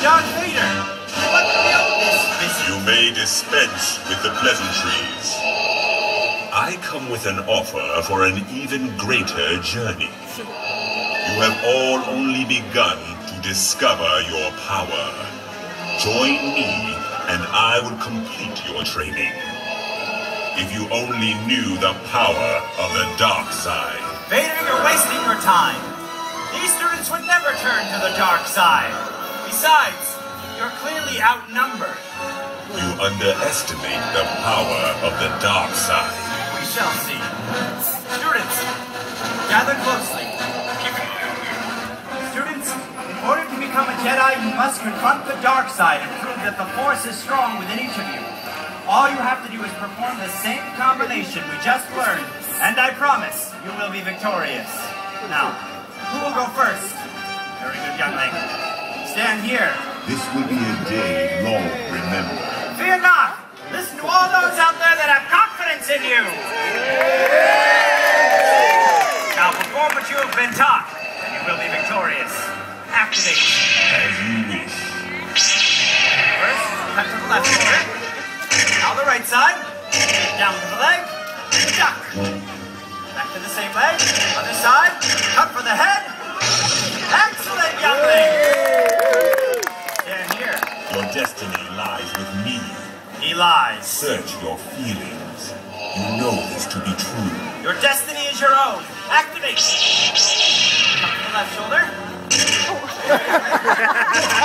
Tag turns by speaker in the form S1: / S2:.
S1: John Vader. What the hell You
S2: may dispense with the pleasantries. I come with an offer for an even greater journey. You have all only begun to discover your power. Join me, and I will complete your training. If you only knew the power of the dark side.
S1: Vader, you're wasting your time. These students would never turn to the dark side. Besides, you're clearly outnumbered.
S2: You underestimate the power of the dark side.
S1: We shall see. Students, gather closely. Students, in order to become a Jedi, you must confront the dark side and prove that the Force is strong within each of you. All you have to do is perform the same combination we just learned, and I promise you will be victorious. Now, Stand here.
S2: This will be a day long remembered.
S1: Fear not! Listen to all those out there that have confidence in you! Now perform what you have been taught, and you will be victorious. Activate.
S2: As you wish. First,
S1: cut to the left shoulder. Now the right side. Down to the leg. Duck. Back to the same leg. Other side. Cut for the head.
S2: Destiny lies with me.
S1: He lies.
S2: Search your feelings. You know this to be true.
S1: Your destiny is your own. Activate. Up to the left shoulder.